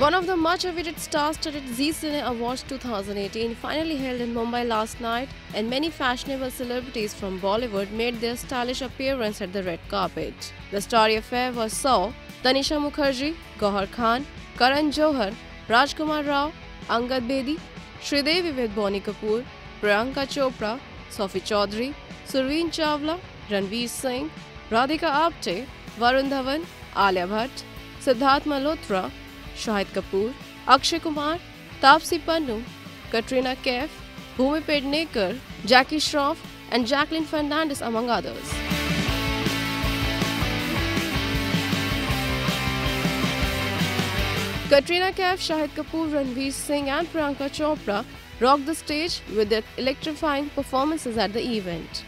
One of the much awaited star-studded Zee Cine Awards 2018 finally held in Mumbai last night and many fashionable celebrities from Bollywood made their stylish appearance at the red carpet. The starry affair was saw Tanisha Mukherjee, Gauhar Khan, Karan Johar, Rajkumar Rao, Angad Bedi, Sridevi with Boney Kapoor, Priyanka Chopra, Sophie Chaudhary, Surveen Chawla, Ranveer Singh, Radhika Apte, Varun Dhawan, Alia Bhatt, Siddharth Malhotra, Shahid Kapoor, Akshay Kumar, Taapsee Pannu, Katrina Kaif, Bhumi Pednekar Jackie Shroff and Jacqueline Fernandez among others Katrina Kaif, Shahid Kapoor, Ranveer Singh and Priyanka Chopra rock the stage with electrifying performances at the event